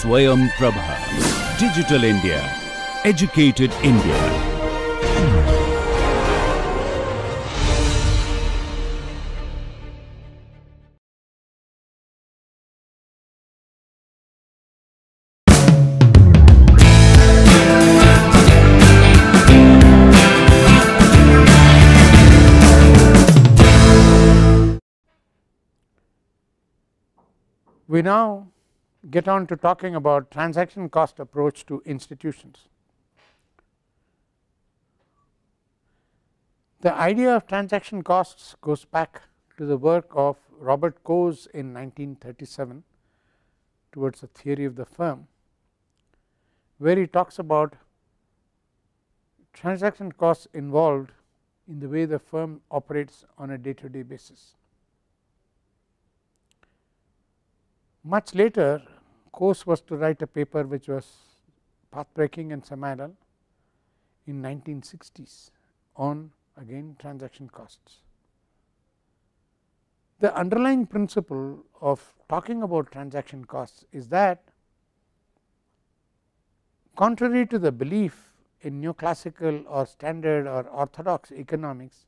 Swayam Prabha. Digital India. Educated India. We now get on to talking about transaction cost approach to institutions. The idea of transaction costs goes back to the work of Robert Coase in 1937 towards the theory of the firm, where he talks about transaction costs involved in the way the firm operates on a day to day basis. Much later Coase was to write a paper which was pathbreaking and seminal in 1960s on again transaction costs. The underlying principle of talking about transaction costs is that contrary to the belief in neoclassical or standard or orthodox economics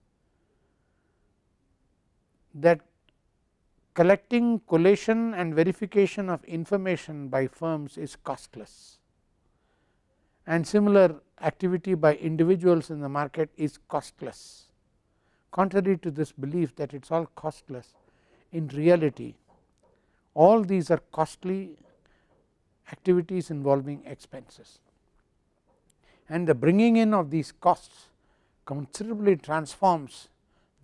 that collecting collation and verification of information by firms is costless and similar activity by individuals in the market is costless. Contrary to this belief that it is all costless in reality all these are costly activities involving expenses and the bringing in of these costs considerably transforms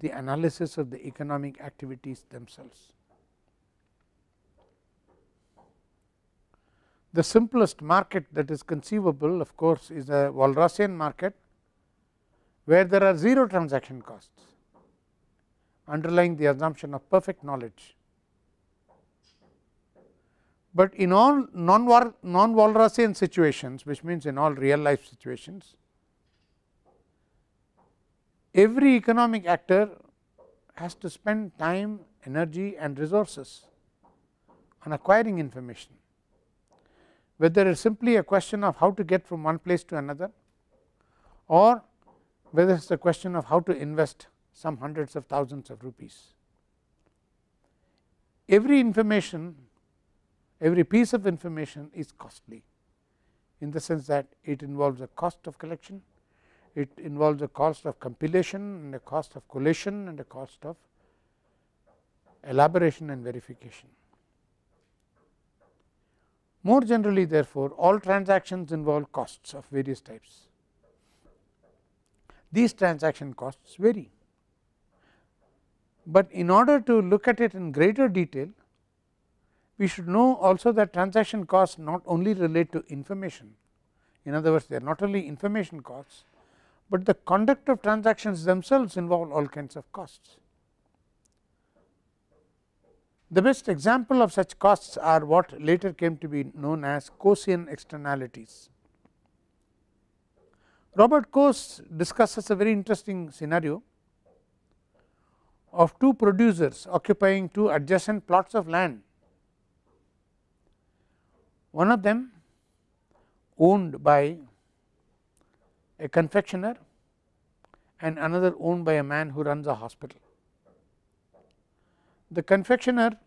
the analysis of the economic activities themselves. The simplest market that is conceivable of course, is a Walrasian market where there are 0 transaction costs underlying the assumption of perfect knowledge. But in all non Walrasian situations which means in all real life situations, every economic actor has to spend time, energy and resources on acquiring information whether it is simply a question of how to get from one place to another or whether it is a question of how to invest some hundreds of thousands of rupees. Every information, every piece of information is costly in the sense that it involves a cost of collection, it involves a cost of compilation and a cost of collation and a cost of elaboration and verification. More generally therefore, all transactions involve costs of various types. These transaction costs vary, but in order to look at it in greater detail, we should know also that transaction costs not only relate to information. In other words, they are not only information costs, but the conduct of transactions themselves involve all kinds of costs. The best example of such costs are what later came to be known as Coasean externalities. Robert Coase discusses a very interesting scenario of two producers occupying two adjacent plots of land. One of them owned by a confectioner and another owned by a man who runs a hospital. The confectioner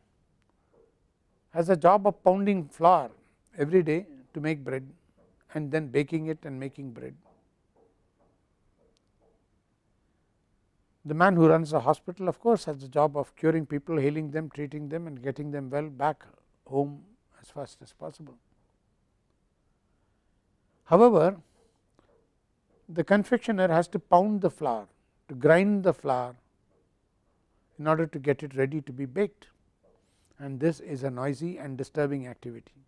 has a job of pounding flour every day to make bread and then baking it and making bread. The man who runs the hospital of course has the job of curing people, healing them, treating them and getting them well back home as fast as possible. However, the confectioner has to pound the flour to grind the flour in order to get it ready to be baked and this is a noisy and disturbing activity.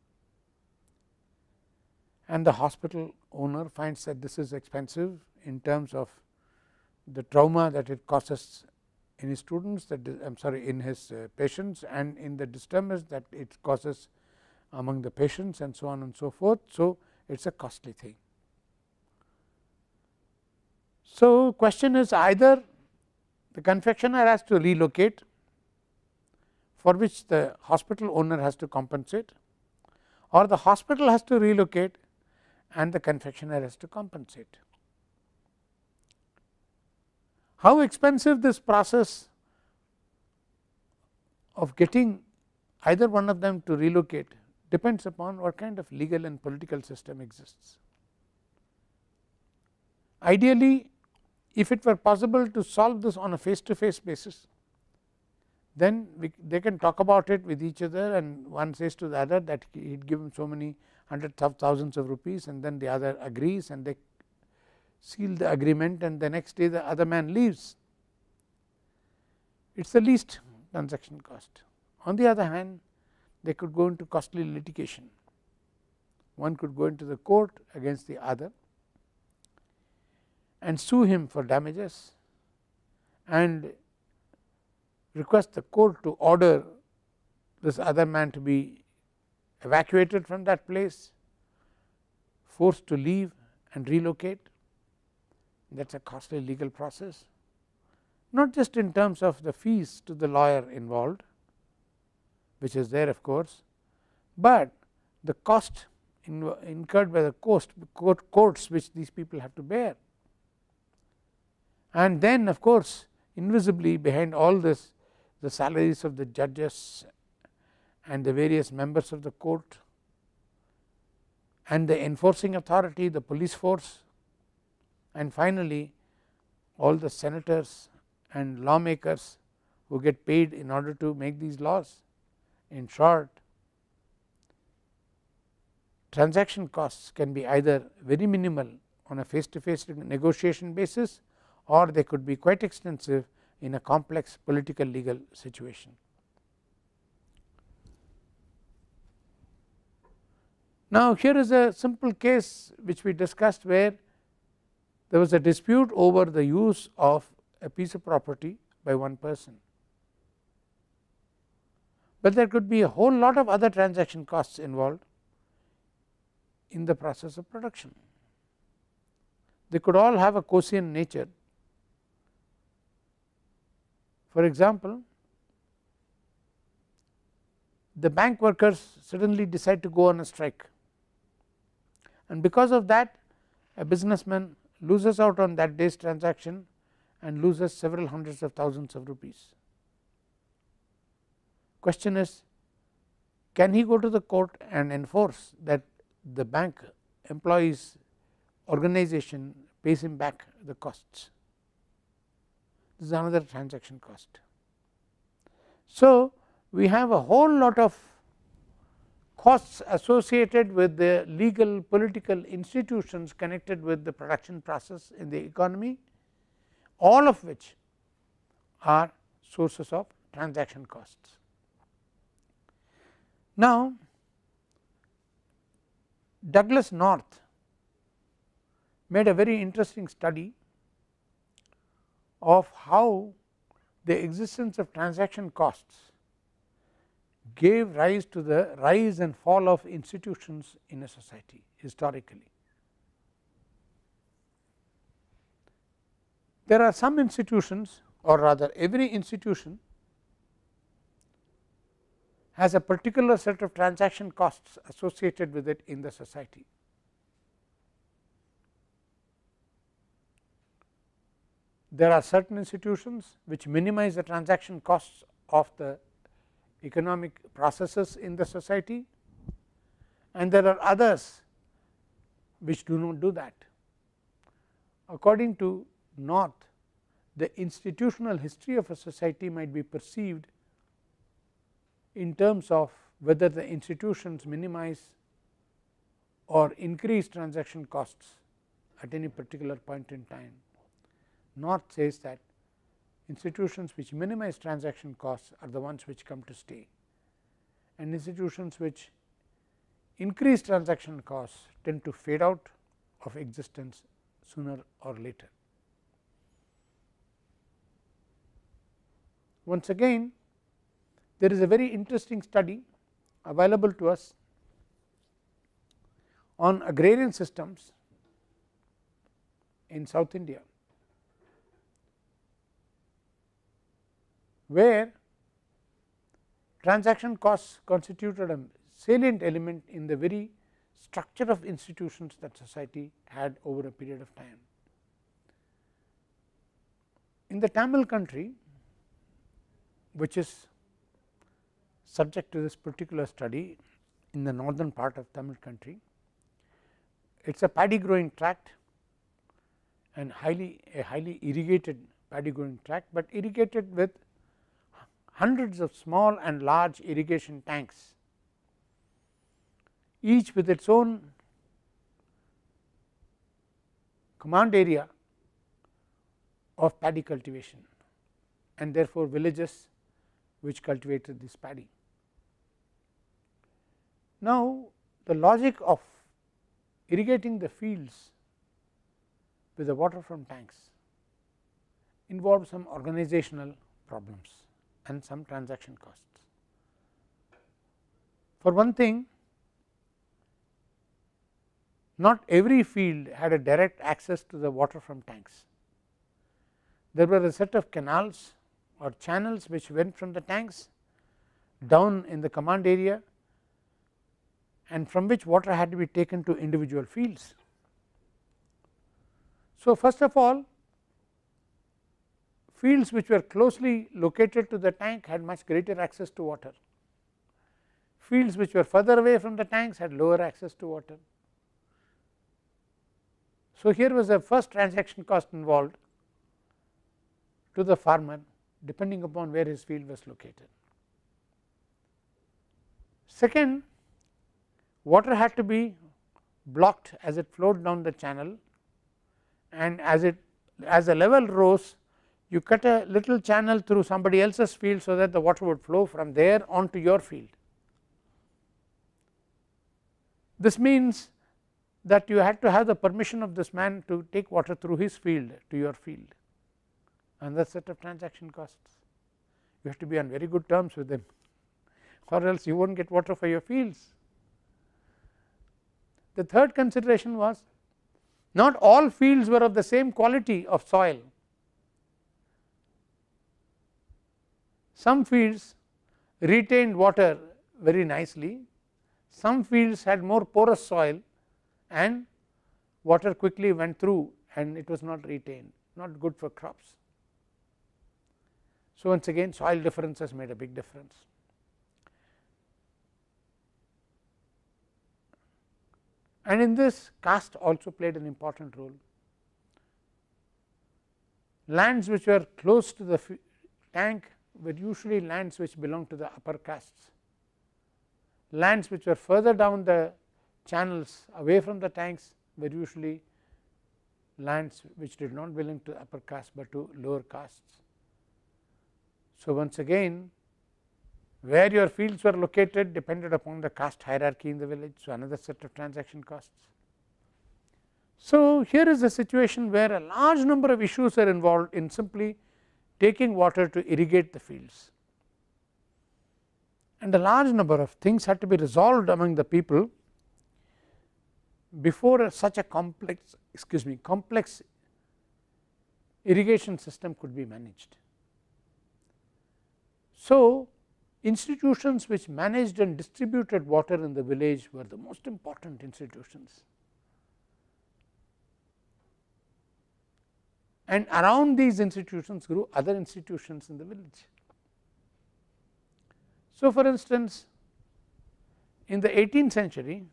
And the hospital owner finds that this is expensive in terms of the trauma that it causes in his students that I am sorry in his uh, patients and in the disturbance that it causes among the patients and so on and so forth. So, it is a costly thing. So, question is either the confectioner has to relocate for which the hospital owner has to compensate or the hospital has to relocate and the confectioner has to compensate. How expensive this process of getting either one of them to relocate depends upon what kind of legal and political system exists. Ideally, if it were possible to solve this on a face to face basis, then we, they can talk about it with each other and one says to the other that he would give him so many hundreds of thousands of rupees and then the other agrees and they seal the agreement and the next day the other man leaves. It is the least transaction cost. On the other hand, they could go into costly litigation. One could go into the court against the other and sue him for damages and request the court to order this other man to be evacuated from that place, forced to leave and relocate that is a costly legal process. Not just in terms of the fees to the lawyer involved, which is there of course, but the cost incurred by the coast, court, courts which these people have to bear. And then of course, invisibly behind all this the salaries of the judges and the various members of the court and the enforcing authority the police force and finally all the senators and lawmakers who get paid in order to make these laws. In short, transaction costs can be either very minimal on a face to face negotiation basis or they could be quite extensive in a complex political legal situation. Now, here is a simple case which we discussed where there was a dispute over the use of a piece of property by one person, but there could be a whole lot of other transaction costs involved in the process of production. They could all have a Coasean nature for example, the bank workers suddenly decide to go on a strike and because of that a businessman loses out on that day's transaction and loses several hundreds of thousands of rupees. Question is can he go to the court and enforce that the bank employees organization pays him back the costs this is another transaction cost. So, we have a whole lot of costs associated with the legal political institutions connected with the production process in the economy, all of which are sources of transaction costs. Now, Douglass North made a very interesting study of how the existence of transaction costs gave rise to the rise and fall of institutions in a society historically. There are some institutions or rather every institution has a particular set of transaction costs associated with it in the society. There are certain institutions which minimize the transaction costs of the economic processes in the society and there are others which do not do that. According to North, the institutional history of a society might be perceived in terms of whether the institutions minimize or increase transaction costs at any particular point in time. North says that institutions which minimize transaction costs are the ones which come to stay and institutions which increase transaction costs tend to fade out of existence sooner or later. Once again there is a very interesting study available to us on agrarian systems in South India. Where transaction costs constituted a salient element in the very structure of institutions that society had over a period of time. In the Tamil country, which is subject to this particular study in the northern part of Tamil country, it is a paddy growing tract and highly a highly irrigated paddy growing tract, but irrigated with hundreds of small and large irrigation tanks, each with its own command area of paddy cultivation and therefore, villages which cultivated this paddy. Now, the logic of irrigating the fields with the water from tanks involves some organizational problems and some transaction costs. For one thing, not every field had a direct access to the water from tanks. There were a set of canals or channels which went from the tanks down in the command area and from which water had to be taken to individual fields. So, first of all fields which were closely located to the tank had much greater access to water, fields which were further away from the tanks had lower access to water. So, here was the first transaction cost involved to the farmer depending upon where his field was located. Second, water had to be blocked as it flowed down the channel and as it as the level rose you cut a little channel through somebody else's field so that the water would flow from there onto your field. This means that you had to have the permission of this man to take water through his field to your field and another set of transaction costs. You have to be on very good terms with them or else you will not get water for your fields. The third consideration was not all fields were of the same quality of soil. Some fields retained water very nicely, some fields had more porous soil and water quickly went through and it was not retained, not good for crops. So, once again soil differences made a big difference. and in this caste also played an important role. Lands which were close to the tank were usually lands which belonged to the upper castes. Lands which were further down the channels away from the tanks were usually lands which did not belong to upper caste, but to lower castes. So, once again where your fields were located depended upon the caste hierarchy in the village. So, another set of transaction costs. So, here is a situation where a large number of issues are involved in simply taking water to irrigate the fields and a large number of things had to be resolved among the people before such a complex excuse me complex irrigation system could be managed. So, institutions which managed and distributed water in the village were the most important institutions. And around these institutions grew other institutions in the village. So, for instance, in the 18th century,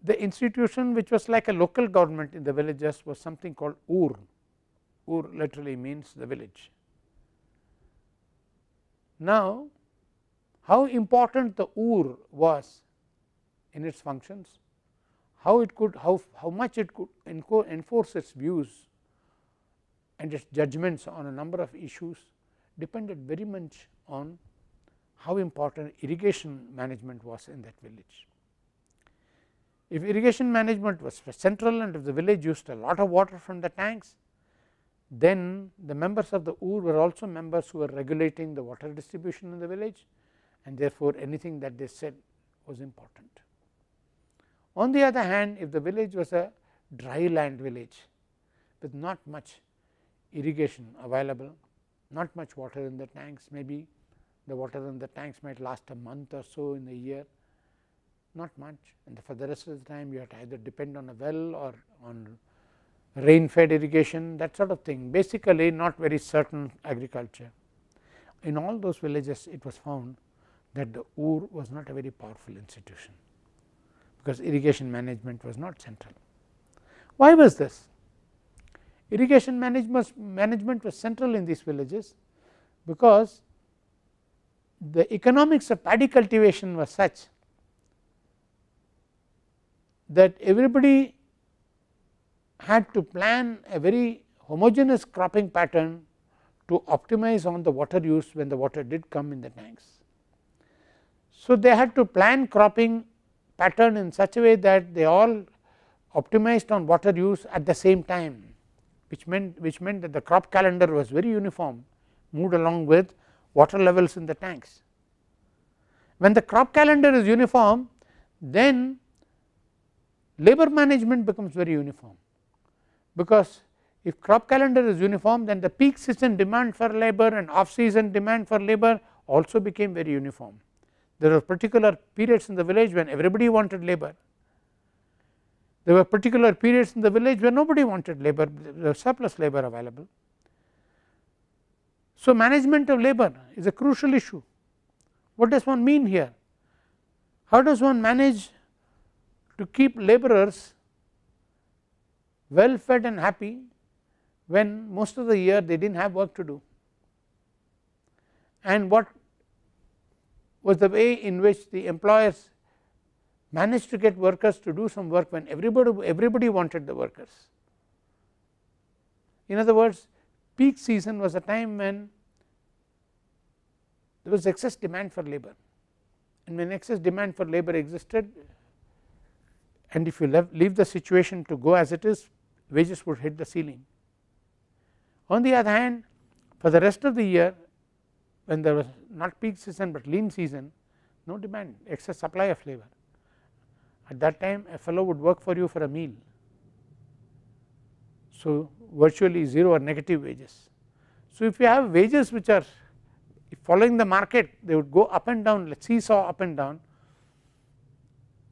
the institution which was like a local government in the villages was something called Ur. Ur literally means the village. Now, how important the Ur was in its functions, how it could how, how much it could enforce its views and its judgments on a number of issues depended very much on how important irrigation management was in that village. If irrigation management was central and if the village used a lot of water from the tanks, then the members of the Ur were also members who were regulating the water distribution in the village and therefore, anything that they said was important. On the other hand, if the village was a dry land village with not much irrigation available, not much water in the tanks, maybe the water in the tanks might last a month or so in a year not much. And for the rest of the time you have to either depend on a well or on rain fed irrigation that sort of thing. Basically not very certain agriculture. In all those villages it was found that the Ur was not a very powerful institution because irrigation management was not central. Why was this? Irrigation management, management was central in these villages because the economics of paddy cultivation was such that everybody had to plan a very homogeneous cropping pattern to optimize on the water use when the water did come in the tanks. So, they had to plan cropping pattern in such a way that they all optimized on water use at the same time which meant which meant that the crop calendar was very uniform moved along with water levels in the tanks. When the crop calendar is uniform then labor management becomes very uniform because if crop calendar is uniform then the peak season demand for labor and off season demand for labor also became very uniform. There were particular periods in the village when everybody wanted labor there were particular periods in the village where nobody wanted labor, there was surplus labor available. So, management of labor is a crucial issue. What does one mean here? How does one manage to keep laborers well fed and happy when most of the year they did not have work to do? And what was the way in which the employers managed to get workers to do some work when everybody everybody wanted the workers. In other words peak season was a time when there was excess demand for labor and when excess demand for labor existed and if you leave the situation to go as it is wages would hit the ceiling. On the other hand for the rest of the year when there was not peak season, but lean season no demand excess supply of labor at that time a fellow would work for you for a meal. So, virtually 0 or negative wages. So, if you have wages which are following the market they would go up and down let us seesaw up and down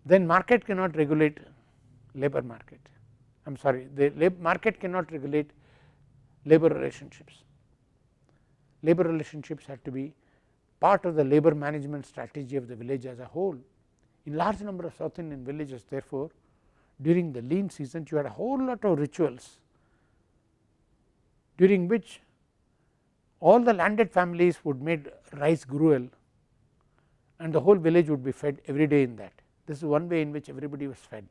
then market cannot regulate labor market I am sorry the market cannot regulate labor relationships. Labor relationships had to be part of the labor management strategy of the village as a whole in large number of South Indian villages therefore, during the lean season you had a whole lot of rituals during which all the landed families would make rice gruel and the whole village would be fed every day in that. This is one way in which everybody was fed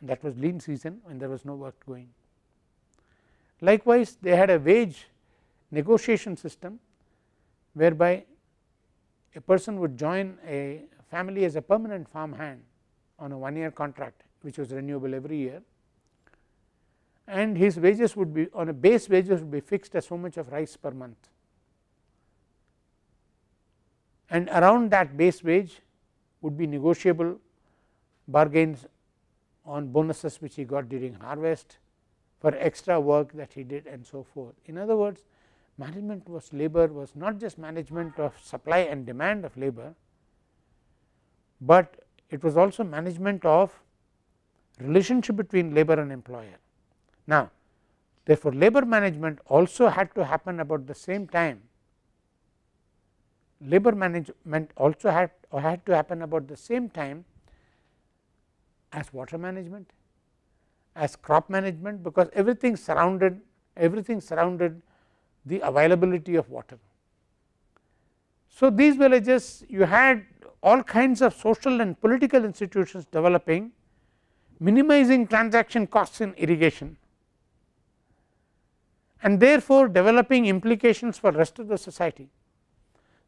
and that was lean season when there was no work going. Likewise, they had a wage negotiation system whereby a person would join a family as a permanent farm hand on a one year contract which was renewable every year and his wages would be on a base wages would be fixed as so much of rice per month and around that base wage would be negotiable bargains on bonuses which he got during harvest for extra work that he did and so forth. In other words management was labor was not just management of supply and demand of labor, but it was also management of relationship between labor and employer. Now, therefore, labor management also had to happen about the same time labor management also had or had to happen about the same time as water management as crop management because everything surrounded everything surrounded the availability of water. So, these villages you had all kinds of social and political institutions developing minimizing transaction costs in irrigation and therefore, developing implications for rest of the society.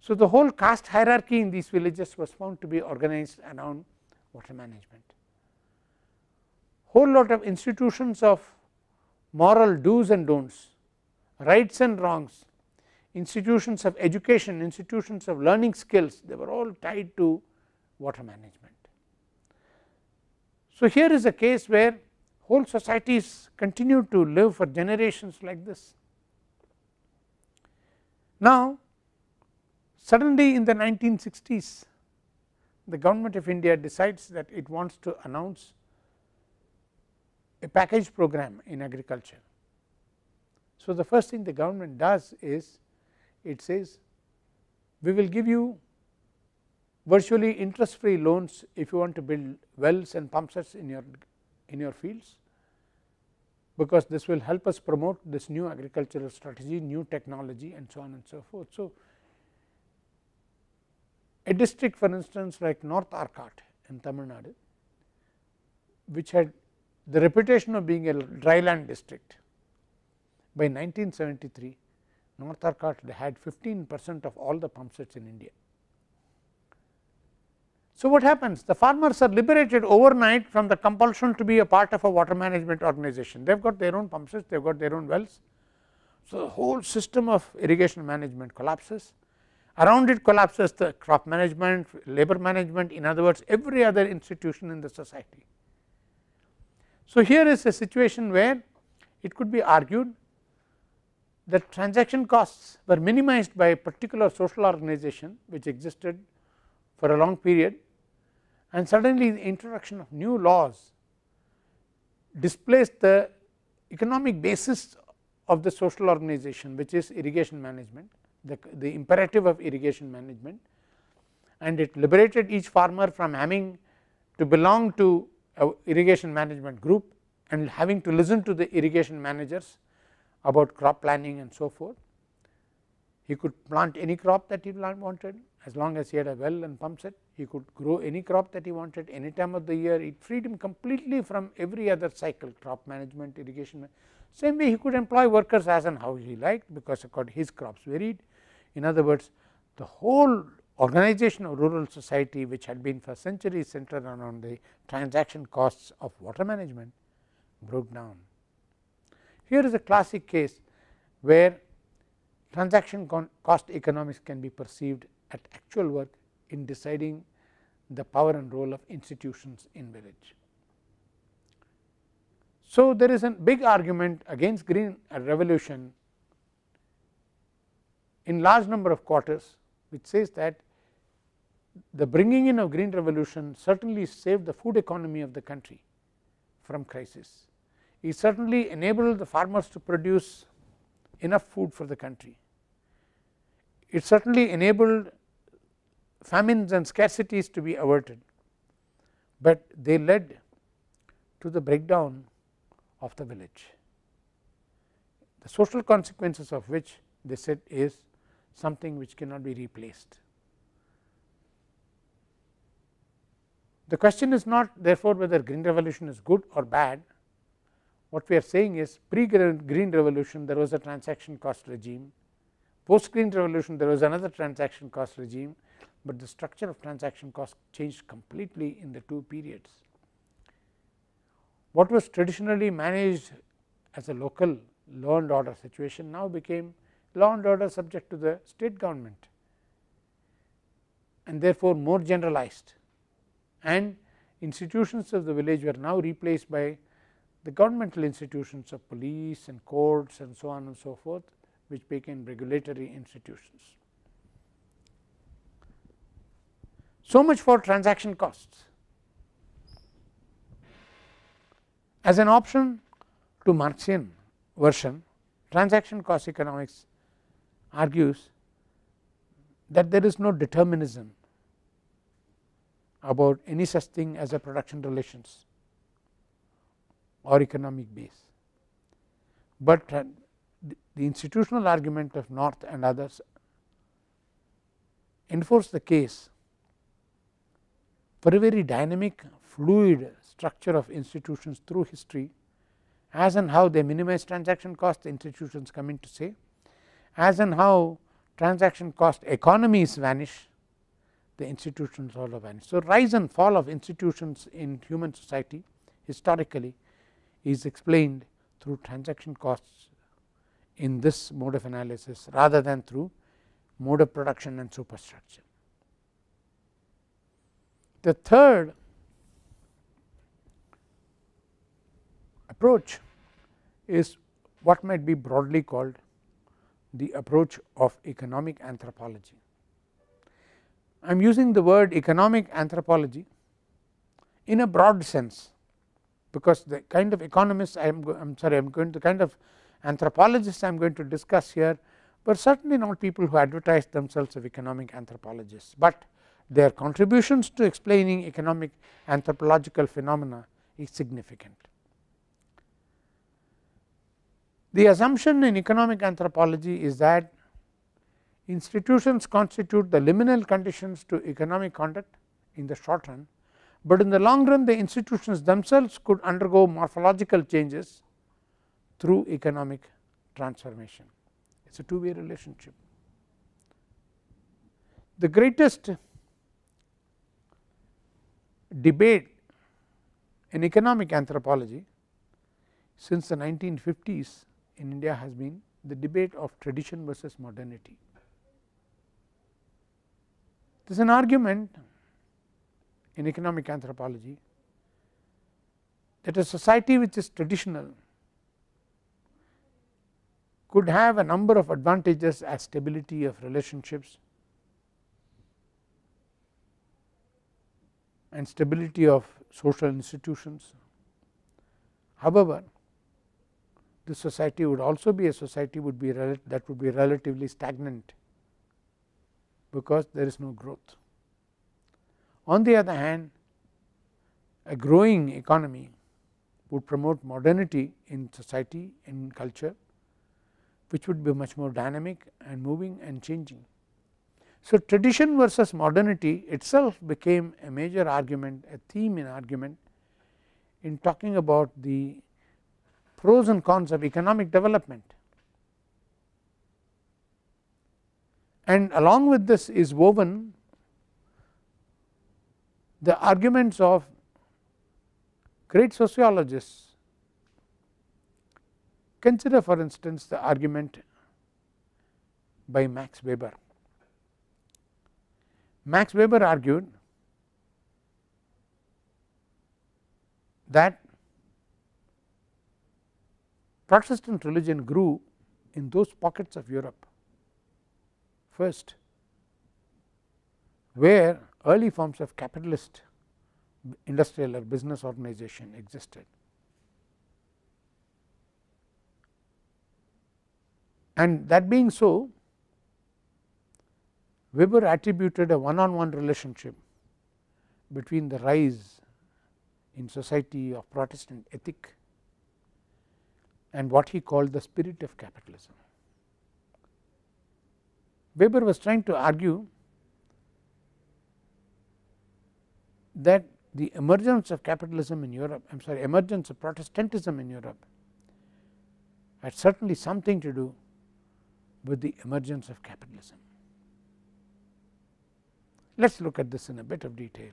So, the whole caste hierarchy in these villages was found to be organized around water management. Whole lot of institutions of moral do's and don'ts, rights and wrongs, institutions of education, institutions of learning skills they were all tied to water management. So, here is a case where whole societies continue to live for generations like this. Now, Suddenly in the 1960s, the government of India decides that it wants to announce a package program in agriculture. So, the first thing the government does is it says we will give you virtually interest free loans if you want to build wells and pump sets in your in your fields because this will help us promote this new agricultural strategy, new technology and so on and so forth. So, a district for instance like North Arcot in Tamil Nadu, which had the reputation of being a dry land district. By 1973, North Arcot had 15 percent of all the pump sets in India. So, what happens? The farmers are liberated overnight from the compulsion to be a part of a water management organization. They have got their own pump sets, they have got their own wells. So, the whole system of irrigation management collapses. Around it collapses the crop management, labor management, in other words, every other institution in the society. So, here is a situation where it could be argued that transaction costs were minimized by a particular social organization which existed for a long period and suddenly the introduction of new laws displaced the economic basis of the social organization which is irrigation management, the, the imperative of irrigation management and it liberated each farmer from having to belong to a irrigation management group and having to listen to the irrigation managers about crop planning and so forth. He could plant any crop that he wanted as long as he had a well and pump set he could grow any crop that he wanted any time of the year it freed him completely from every other cycle crop management irrigation same way he could employ workers as and how he liked because his crops varied in other words the whole organization of rural society which had been for centuries centered around the transaction costs of water management broke down. Here is a classic case where transaction cost economics can be perceived at actual work in deciding the power and role of institutions in village. So, there is a big argument against green revolution in large number of quarters which says that the bringing in of green revolution certainly saved the food economy of the country from crisis. It certainly enabled the farmers to produce enough food for the country. It certainly enabled famines and scarcities to be averted, but they led to the breakdown of the village. The social consequences of which they said is something which cannot be replaced. The question is not therefore whether green revolution is good or bad. What we are saying is pre green revolution there was a transaction cost regime, post green revolution there was another transaction cost regime, but the structure of transaction cost changed completely in the two periods. What was traditionally managed as a local law and order situation now became law and order subject to the state government and therefore, more generalized and institutions of the village were now replaced by the governmental institutions of police and courts and so on and so forth, which became regulatory institutions. So much for transaction costs. As an option to Marxian version, transaction cost economics argues that there is no determinism about any such thing as a production relations or economic base, but uh, the institutional argument of North and others enforce the case for a very dynamic fluid structure of institutions through history as and how they minimize transaction cost the institutions come into say as and how transaction cost economies vanish the institutions all vanish. So, rise and fall of institutions in human society historically is explained through transaction costs in this mode of analysis rather than through mode of production and superstructure. The third approach is what might be broadly called the approach of economic anthropology. I am using the word economic anthropology in a broad sense because the kind of economists I am I am sorry I am going to kind of anthropologists I am going to discuss here were certainly not people who advertised themselves as economic anthropologists, but their contributions to explaining economic anthropological phenomena is significant. The assumption in economic anthropology is that institutions constitute the liminal conditions to economic conduct in the short run but in the long run the institutions themselves could undergo morphological changes through economic transformation. It is a two way relationship. The greatest debate in economic anthropology since the 1950s in India has been the debate of tradition versus modernity. There is an argument in economic anthropology that a society which is traditional could have a number of advantages as stability of relationships and stability of social institutions. However, this society would also be a society would be that would be relatively stagnant because there is no growth. On the other hand, a growing economy would promote modernity in society in culture, which would be much more dynamic and moving and changing. So, tradition versus modernity itself became a major argument, a theme in argument in talking about the pros and cons of economic development. And along with this is woven the arguments of great sociologists consider for instance the argument by Max Weber. Max Weber argued that Protestant religion grew in those pockets of Europe first where early forms of capitalist industrial or business organization existed. And that being so, Weber attributed a one on one relationship between the rise in society of Protestant ethic and what he called the spirit of capitalism. Weber was trying to argue that the emergence of capitalism in Europe, I am sorry emergence of Protestantism in Europe had certainly something to do with the emergence of capitalism. Let us look at this in a bit of detail.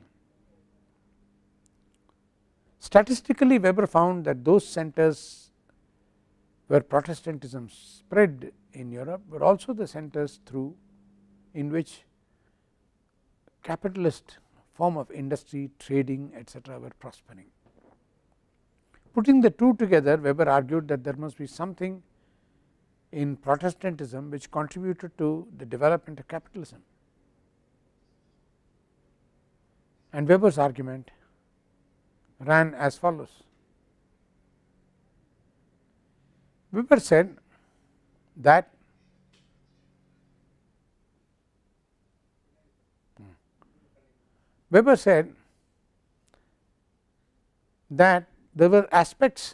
Statistically Weber found that those centers where Protestantism spread in Europe were also the centers through in which capitalist form of industry, trading etcetera were prospering. Putting the two together Weber argued that there must be something in Protestantism which contributed to the development of capitalism. And Weber's argument ran as follows. Weber said that Weber said that there were aspects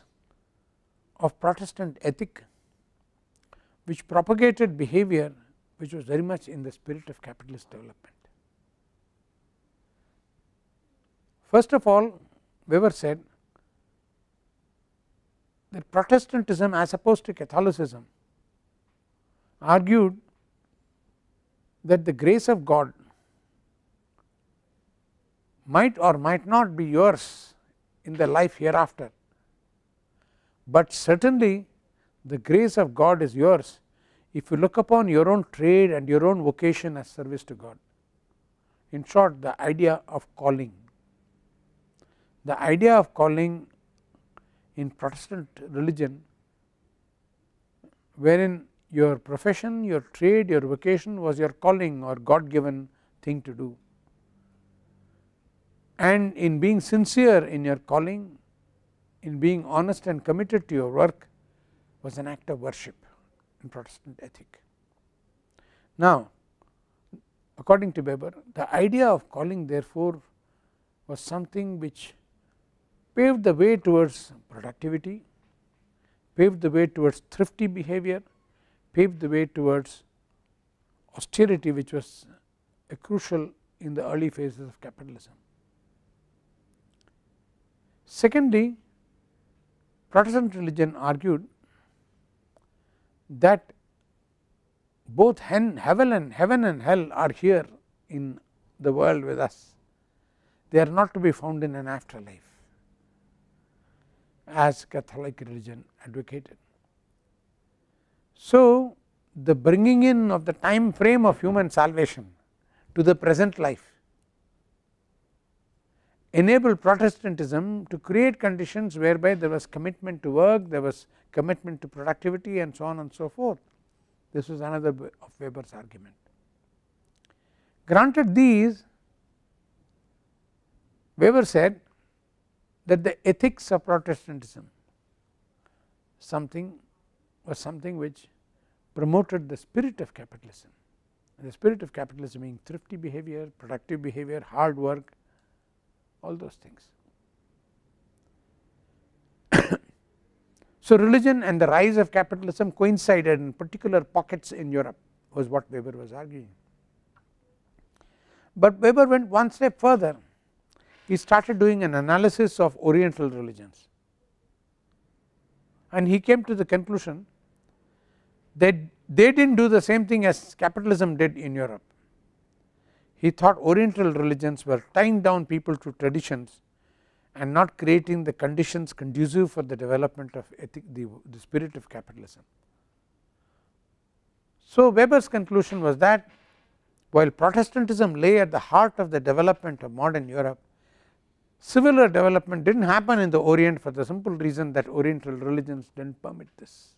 of Protestant ethic which propagated behavior which was very much in the spirit of capitalist development. First of all Weber said that Protestantism as opposed to Catholicism argued that the grace of God might or might not be yours in the life hereafter, but certainly the grace of God is yours if you look upon your own trade and your own vocation as service to God. In short the idea of calling, the idea of calling in Protestant religion wherein your profession, your trade, your vocation was your calling or God given thing to do and in being sincere in your calling, in being honest and committed to your work was an act of worship in Protestant ethic. Now, according to Weber, the idea of calling therefore was something which paved the way towards productivity, paved the way towards thrifty behavior, paved the way towards austerity which was a crucial in the early phases of capitalism. Secondly, Protestant religion argued that both heaven and heaven and hell are here in the world with us. They are not to be found in an afterlife as Catholic religion advocated. So, the bringing in of the time frame of human salvation to the present life enabled Protestantism to create conditions whereby there was commitment to work, there was commitment to productivity and so on and so forth. This was another of Weber's argument. Granted these, Weber said that the ethics of Protestantism something was something which promoted the spirit of capitalism. The spirit of capitalism being thrifty behavior, productive behavior, hard work, all those things. so, religion and the rise of capitalism coincided in particular pockets in Europe was what Weber was arguing. But Weber went one step further, he started doing an analysis of oriental religions and he came to the conclusion that they did not do the same thing as capitalism did in Europe. He thought oriental religions were tying down people to traditions and not creating the conditions conducive for the development of ethic, the, the spirit of capitalism. So, Weber's conclusion was that while Protestantism lay at the heart of the development of modern Europe, similar development did not happen in the Orient for the simple reason that oriental religions did not permit this.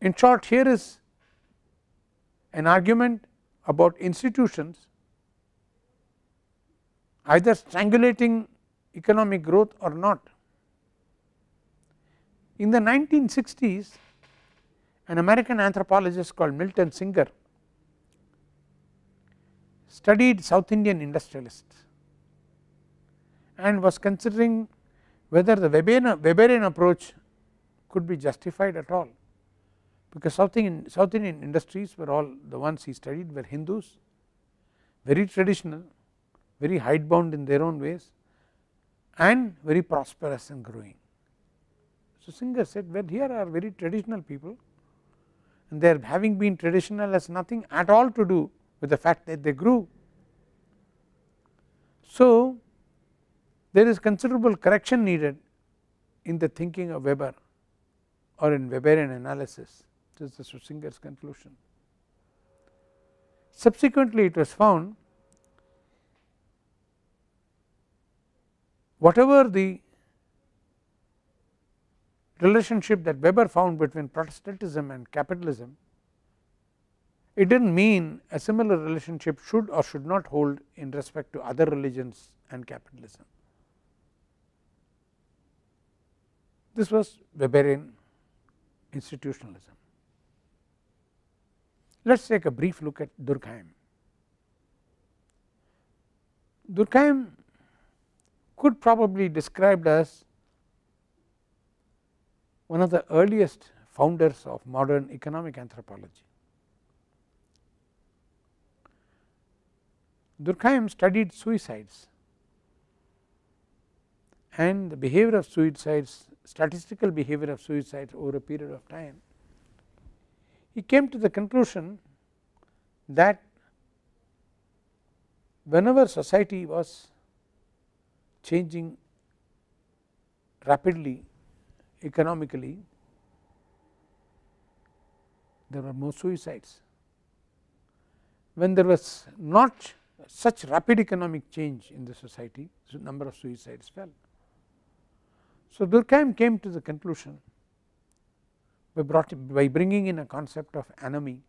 In short here is an argument about institutions either strangulating economic growth or not. In the 1960s an American anthropologist called Milton Singer studied South Indian industrialists and was considering whether the Weberian, approach could be justified at all because South Indian, South Indian industries were all the ones he studied were Hindus, very traditional, very hidebound in their own ways and very prosperous and growing. So, Singer said well here are very traditional people and their having been traditional has nothing at all to do with the fact that they grew. So, there is considerable correction needed in the thinking of Weber or in Weberian analysis this is the Singer's conclusion. Subsequently, it was found whatever the relationship that Weber found between Protestantism and capitalism, it did not mean a similar relationship should or should not hold in respect to other religions and capitalism. This was Weberian institutionalism. Let us take a brief look at Durkheim. Durkheim could probably be described as one of the earliest founders of modern economic anthropology. Durkheim studied suicides and the behavior of suicides, statistical behavior of suicides over a period of time he came to the conclusion that whenever society was changing rapidly economically, there were more suicides. When there was not such rapid economic change in the society, the number of suicides fell. So, Durkheim came to the conclusion by brought by bringing in a concept of anomie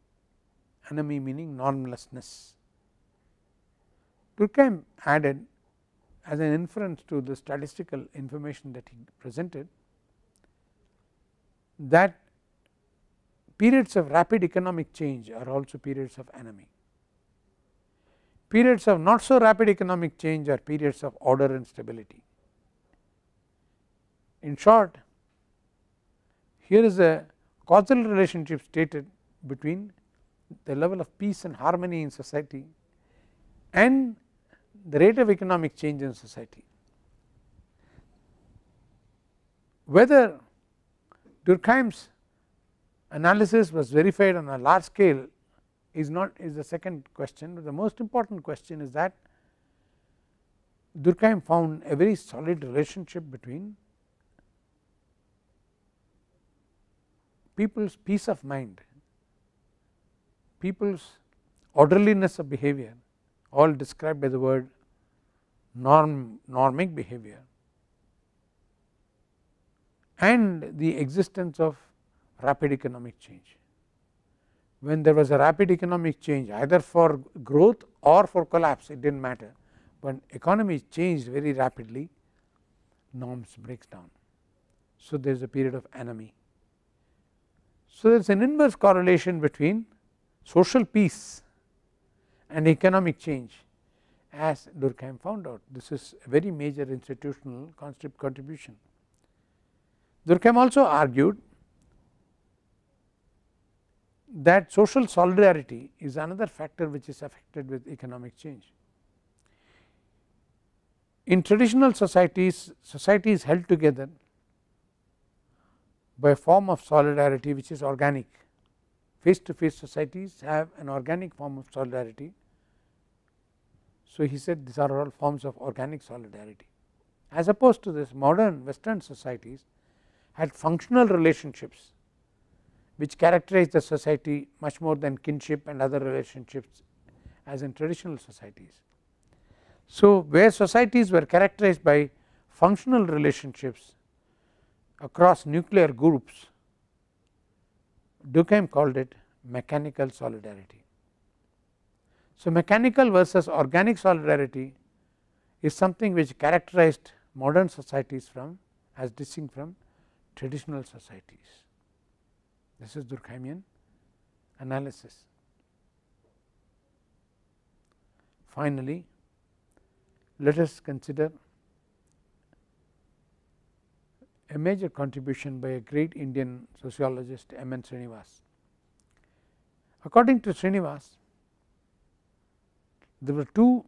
enemy meaning normlessness. Durkheim added as an inference to the statistical information that he presented that periods of rapid economic change are also periods of anomie. Periods of not so rapid economic change are periods of order and stability. In short, here is a causal relationship stated between the level of peace and harmony in society and the rate of economic change in society. Whether Durkheim's analysis was verified on a large scale is not is the second question, but the most important question is that Durkheim found a very solid relationship between people's peace of mind, people's orderliness of behavior all described by the word norm normic behavior and the existence of rapid economic change. When there was a rapid economic change either for growth or for collapse it did not matter, when economy changed very rapidly norms breaks down. So, there is a period of anomie. So, there is an inverse correlation between social peace and economic change as Durkheim found out. This is a very major institutional contribution. Durkheim also argued that social solidarity is another factor which is affected with economic change. In traditional societies, society is held together by a form of solidarity which is organic. Face to face societies have an organic form of solidarity. So, he said these are all forms of organic solidarity. As opposed to this modern western societies had functional relationships which characterize the society much more than kinship and other relationships as in traditional societies. So, where societies were characterized by functional relationships across nuclear groups, Durkheim called it mechanical solidarity. So, mechanical versus organic solidarity is something which characterized modern societies from as distinct from traditional societies. This is Durkheimian analysis. Finally, let us consider a major contribution by a great Indian sociologist M. N. Srinivas. According to Srinivas, there were two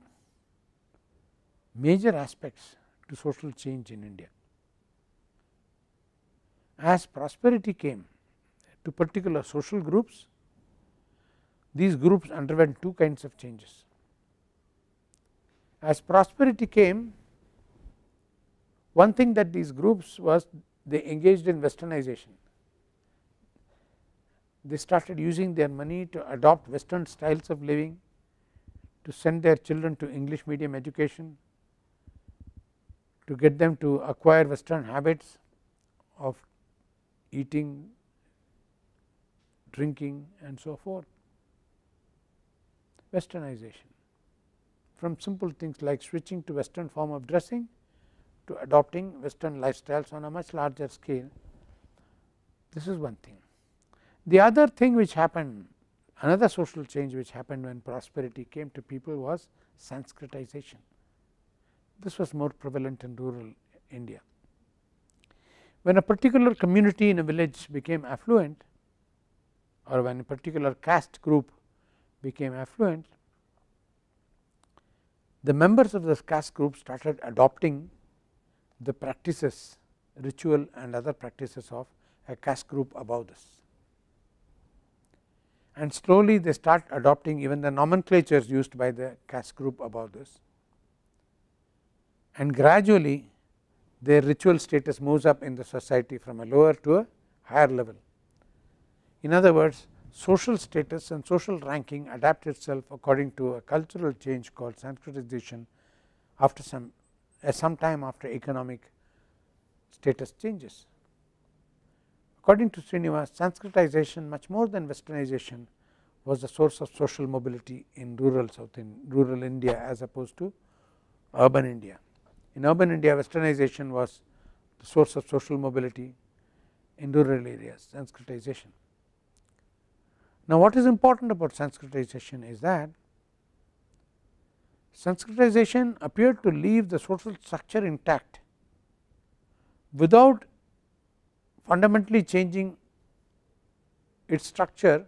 major aspects to social change in India. As prosperity came to particular social groups, these groups underwent two kinds of changes. As prosperity came, one thing that these groups was they engaged in westernization. They started using their money to adopt western styles of living, to send their children to English medium education, to get them to acquire western habits of eating, drinking and so forth. Westernization from simple things like switching to western form of dressing to adopting western lifestyles on a much larger scale. This is one thing. The other thing which happened another social change which happened when prosperity came to people was Sanskritization. This was more prevalent in rural India. When a particular community in a village became affluent or when a particular caste group became affluent, the members of this caste group started adopting the practices ritual and other practices of a caste group above this. And slowly they start adopting even the nomenclatures used by the caste group above this and gradually their ritual status moves up in the society from a lower to a higher level. In other words social status and social ranking adapt itself according to a cultural change called Sanskritization after some some time after economic status changes. According to Srinivas Sanskritization much more than westernization was the source of social mobility in rural south in rural India as opposed to urban India. In urban India westernization was the source of social mobility in rural areas Sanskritization. Now what is important about Sanskritization is that Sanskritization appeared to leave the social structure intact without fundamentally changing its structure,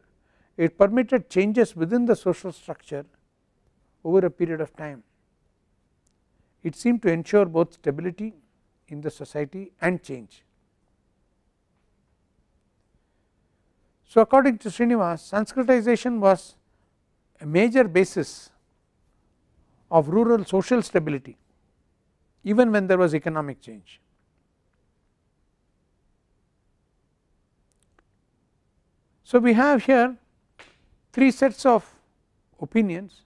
it permitted changes within the social structure over a period of time. It seemed to ensure both stability in the society and change. So, according to Srinivas, Sanskritization was a major basis of rural social stability even when there was economic change. So, we have here three sets of opinions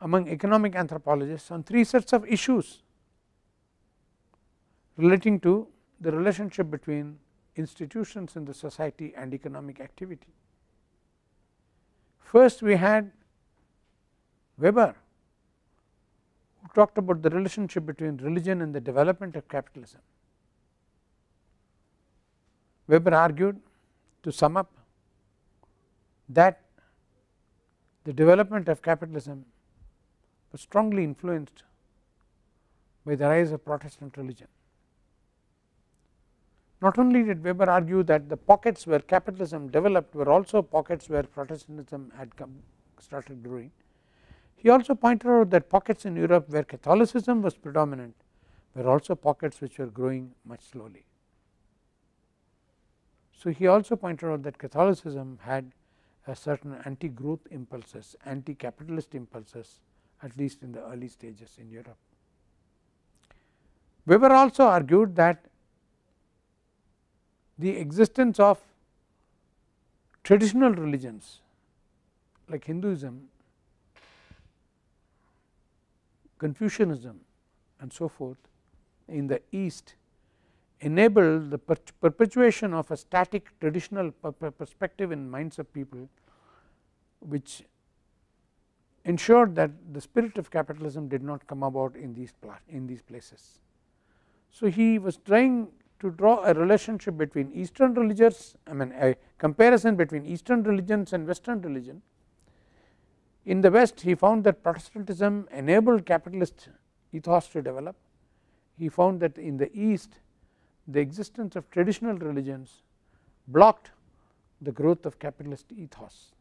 among economic anthropologists on three sets of issues relating to the relationship between institutions in the society and economic activity. First we had Weber who talked about the relationship between religion and the development of capitalism. Weber argued to sum up that the development of capitalism was strongly influenced by the rise of Protestant religion. Not only did Weber argue that the pockets where capitalism developed were also pockets where Protestantism had come started growing. He also pointed out that pockets in Europe where Catholicism was predominant were also pockets which were growing much slowly. So, he also pointed out that Catholicism had a certain anti growth impulses, anti capitalist impulses at least in the early stages in Europe. Weber also argued that the existence of traditional religions like Hinduism, Confucianism and so forth in the east enable the perpetuation of a static traditional perspective in minds of people which ensured that the spirit of capitalism did not come about in these in these places. So, he was trying to draw a relationship between eastern religions I mean a comparison between eastern religions and western religion. In the west he found that Protestantism enabled capitalist ethos to develop, he found that in the east the existence of traditional religions blocked the growth of capitalist ethos.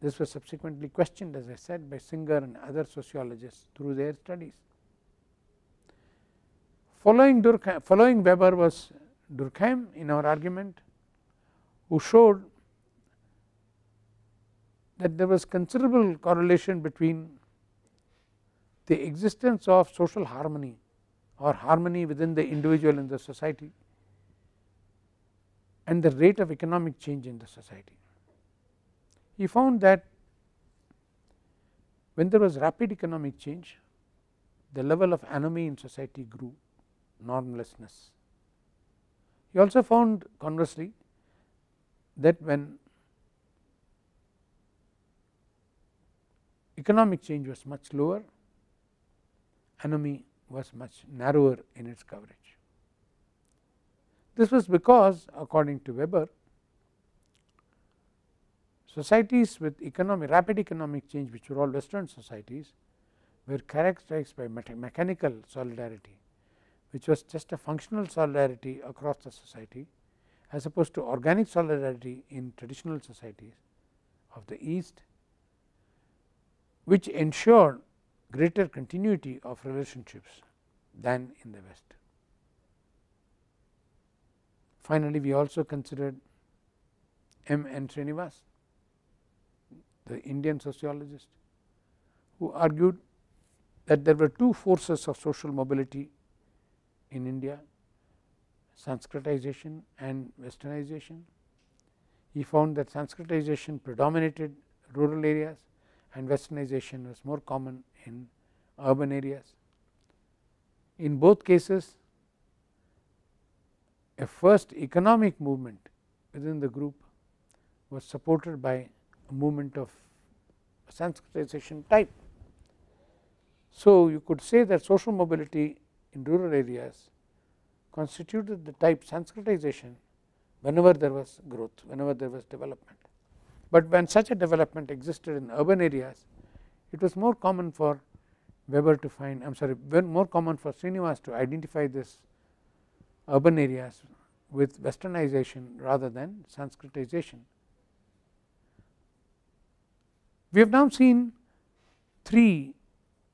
This was subsequently questioned as I said by Singer and other sociologists through their studies. Following Durkheim, following Weber was Durkheim in our argument who showed that there was considerable correlation between the existence of social harmony or harmony within the individual in the society and the rate of economic change in the society. He found that when there was rapid economic change, the level of anomie in society grew, normlessness. He also found conversely that when economic change was much lower, anomie was much narrower in its coverage. This was because according to Weber societies with economic rapid economic change which were all western societies were characterized by mechanical solidarity which was just a functional solidarity across the society as opposed to organic solidarity in traditional societies of the east which ensured greater continuity of relationships than in the west. Finally, we also considered M. N. Srinivas, the Indian sociologist who argued that there were two forces of social mobility in India Sanskritization and westernization. He found that Sanskritization predominated rural areas and westernization was more common in urban areas. In both cases a first economic movement within the group was supported by a movement of Sanskritization type. So, you could say that social mobility in rural areas constituted the type Sanskritization whenever there was growth, whenever there was development. But when such a development existed in urban areas, it was more common for Weber to find I am sorry more common for Srinivas to identify this urban areas with westernization rather than Sanskritization. We have now seen three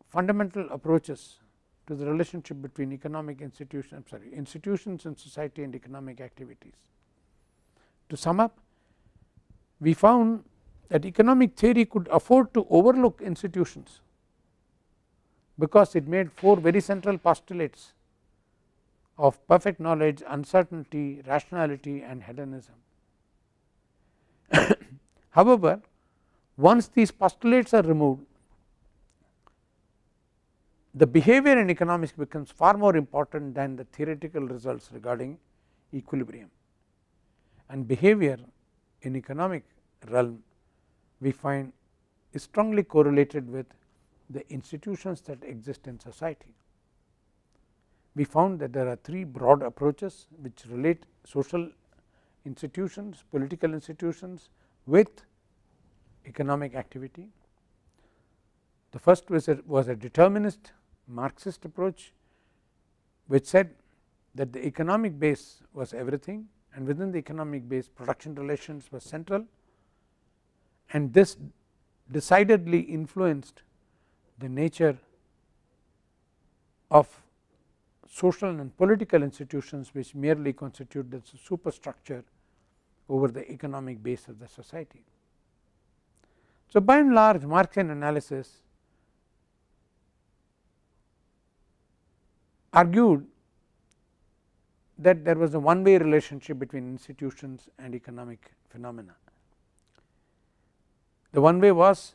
fundamental approaches to the relationship between economic institutions I am sorry institutions and society and economic activities. To sum up we found that economic theory could afford to overlook institutions because it made four very central postulates of perfect knowledge, uncertainty, rationality and hedonism. However, once these postulates are removed, the behavior in economics becomes far more important than the theoretical results regarding equilibrium and behavior in economic realm we find is strongly correlated with the institutions that exist in society. We found that there are three broad approaches which relate social institutions, political institutions with economic activity. The first was a, was a determinist Marxist approach which said that the economic base was everything and within the economic base production relations was central and this decidedly influenced the nature of social and political institutions which merely constitute the superstructure over the economic base of the society. So, by and large Marxian analysis argued that there was a one way relationship between institutions and economic phenomena. The one way was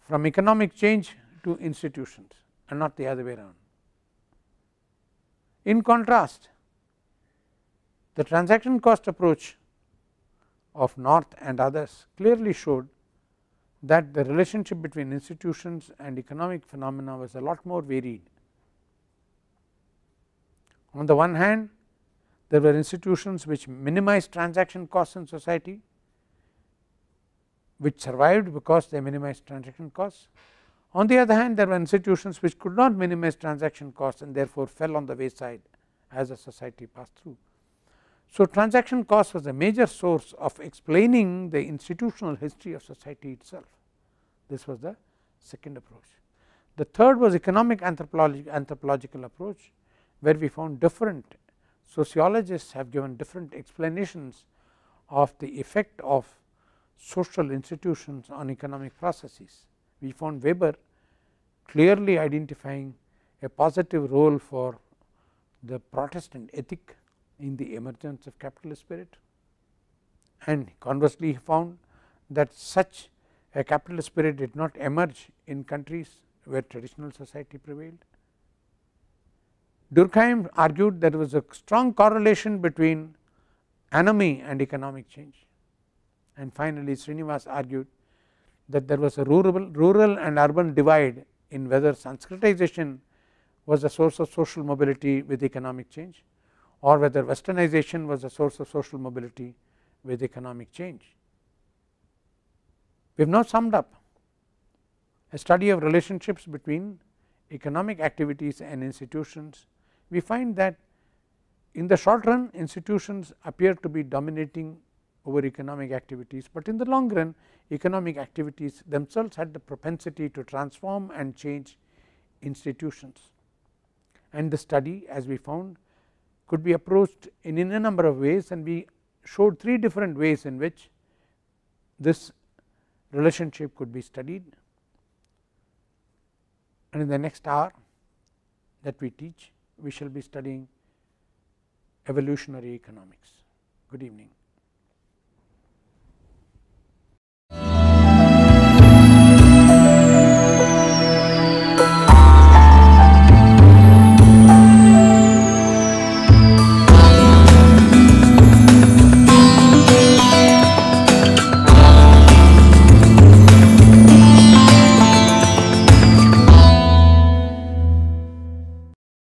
from economic change to institutions and not the other way around. In contrast, the transaction cost approach of North and others clearly showed that the relationship between institutions and economic phenomena was a lot more varied. On the one hand, there were institutions which minimized transaction costs in society which survived because they minimized transaction costs. On the other hand there were institutions which could not minimize transaction costs and therefore fell on the wayside as a society passed through. So, transaction cost was a major source of explaining the institutional history of society itself. This was the second approach. The third was economic anthropological approach where we found different sociologists have given different explanations of the effect of social institutions on economic processes. We found Weber clearly identifying a positive role for the Protestant ethic in the emergence of capitalist spirit and conversely he found that such a capitalist spirit did not emerge in countries where traditional society prevailed. Durkheim argued that there was a strong correlation between anomie and economic change and finally Srinivas argued that there was a rural, rural and urban divide in whether Sanskritization was a source of social mobility with economic change or whether westernization was a source of social mobility with economic change. We have now summed up a study of relationships between economic activities and institutions. We find that in the short run institutions appear to be dominating over economic activities, but in the long run economic activities themselves had the propensity to transform and change institutions. And the study as we found could be approached in, in a number of ways and we showed three different ways in which this relationship could be studied. And in the next hour that we teach we shall be studying evolutionary economics. Good evening.